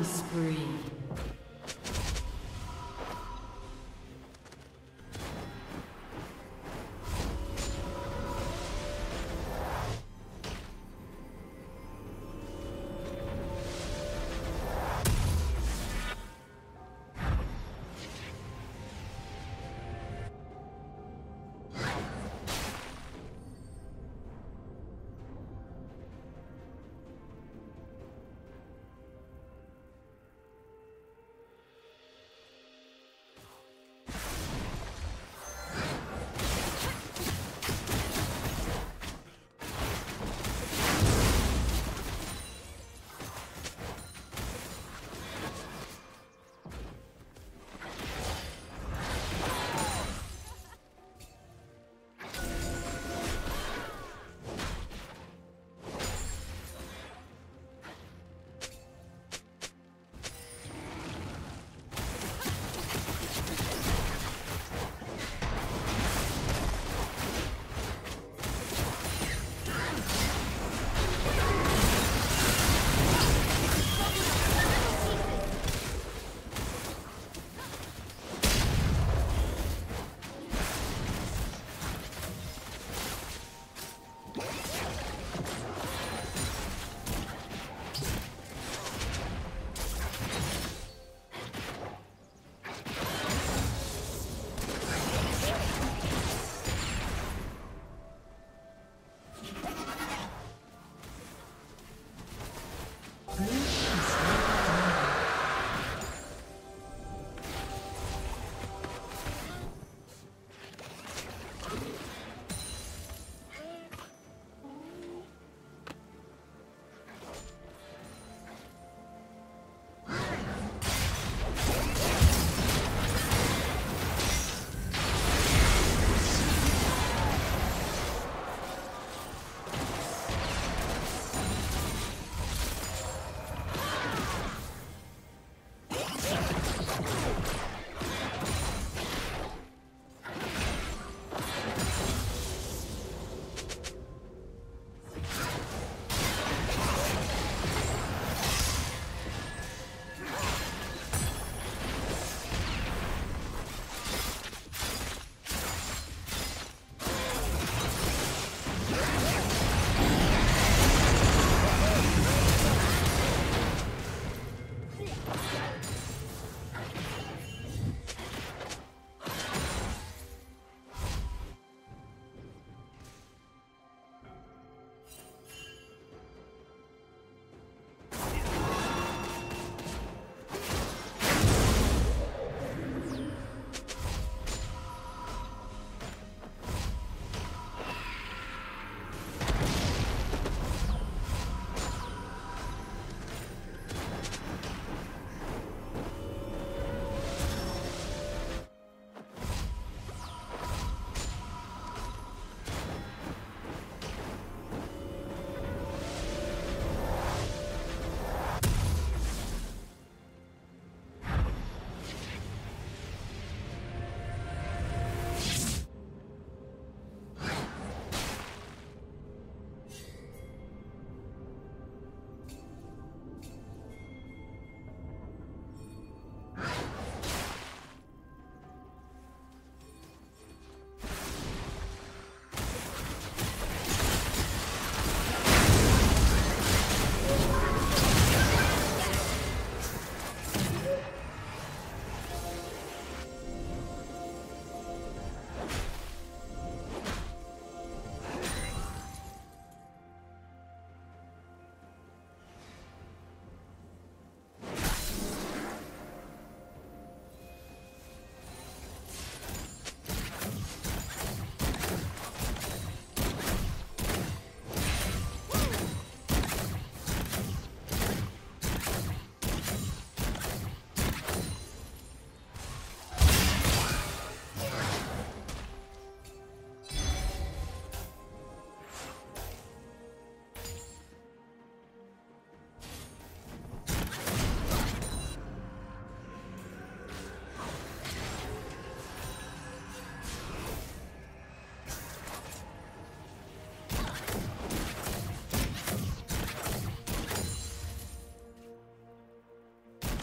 Killing spree.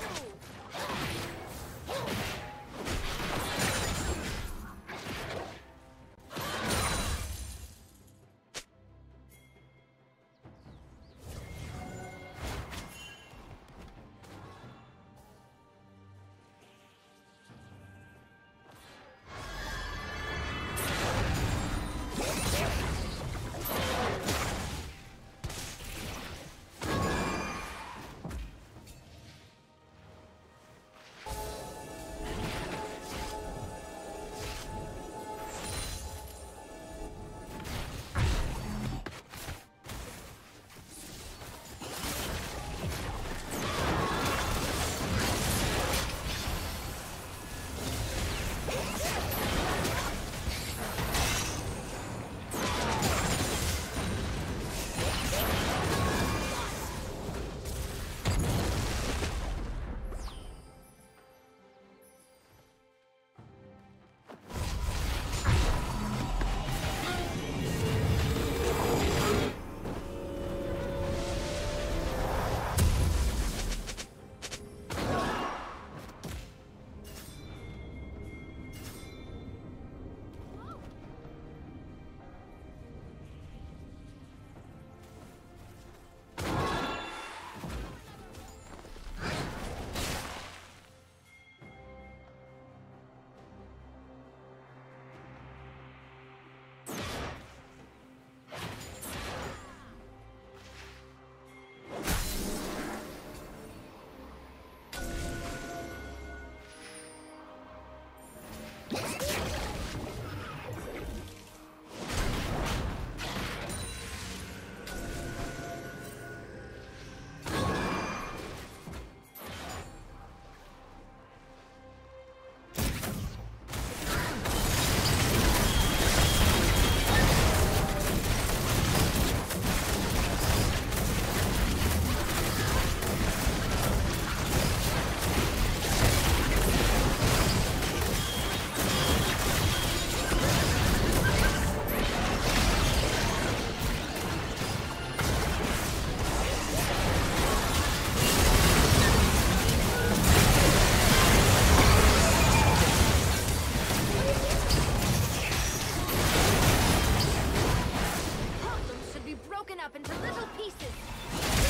Oh! Up into little pieces.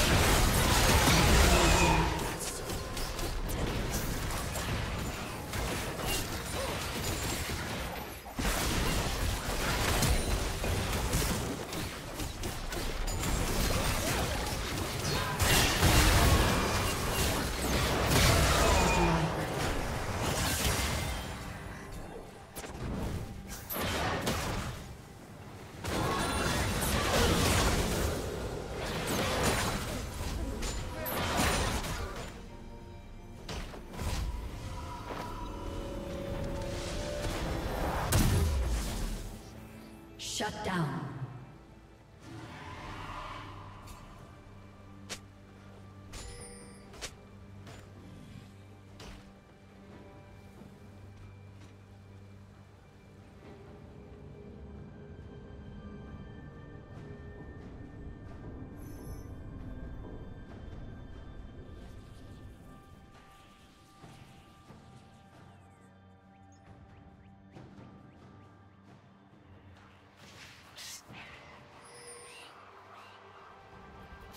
Shut down.